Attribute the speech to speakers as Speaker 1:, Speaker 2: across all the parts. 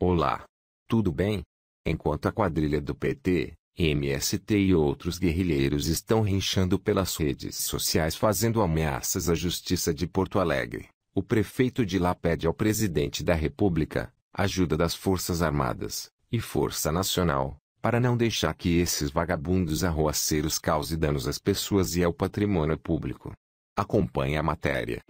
Speaker 1: Olá. Tudo bem? Enquanto a quadrilha do PT, MST e outros guerrilheiros estão rinchando pelas redes sociais fazendo ameaças à Justiça de Porto Alegre, o prefeito de lá pede ao presidente da República ajuda das Forças Armadas e Força Nacional para não deixar que esses vagabundos arroaceiros causem danos às pessoas e ao patrimônio público. Acompanhe a matéria.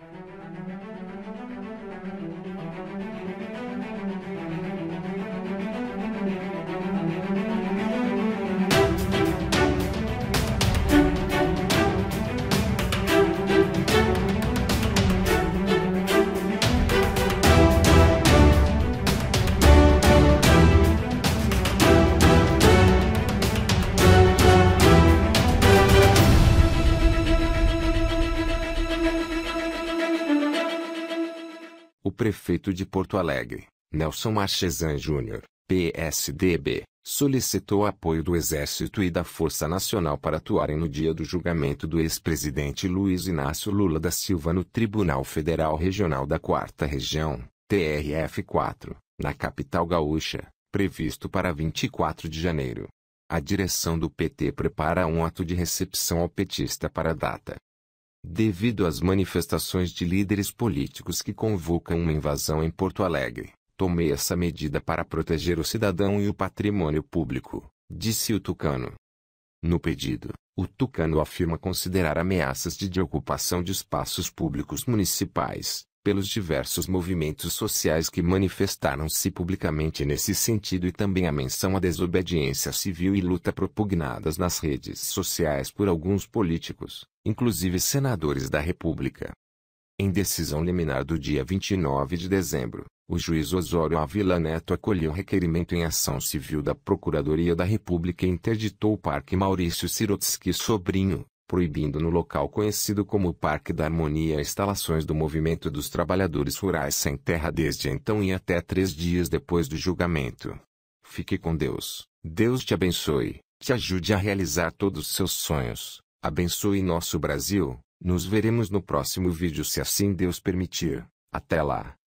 Speaker 1: Prefeito de Porto Alegre, Nelson Marchesan Júnior, PSDB, solicitou apoio do Exército e da Força Nacional para atuarem no dia do julgamento do ex-presidente Luiz Inácio Lula da Silva no Tribunal Federal Regional da Quarta Região, TRF4, na capital gaúcha, previsto para 24 de janeiro. A direção do PT prepara um ato de recepção ao petista para a data. Devido às manifestações de líderes políticos que convocam uma invasão em Porto Alegre, tomei essa medida para proteger o cidadão e o patrimônio público, disse o Tucano. No pedido, o Tucano afirma considerar ameaças de, ocupação de espaços públicos municipais, pelos diversos movimentos sociais que manifestaram-se publicamente nesse sentido e também a menção à desobediência civil e luta propugnadas nas redes sociais por alguns políticos, inclusive senadores da República. Em decisão liminar do dia 29 de dezembro, o juiz Osório Avila Neto acolheu requerimento em ação civil da Procuradoria da República e interditou o Parque Maurício Sirotsky Sobrinho, proibindo no local conhecido como Parque da Harmonia instalações do Movimento dos Trabalhadores Rurais Sem Terra desde então e até três dias depois do julgamento. Fique com Deus. Deus te abençoe, te ajude a realizar todos os seus sonhos. Abençoe nosso Brasil. Nos veremos no próximo vídeo se assim Deus permitir. Até lá.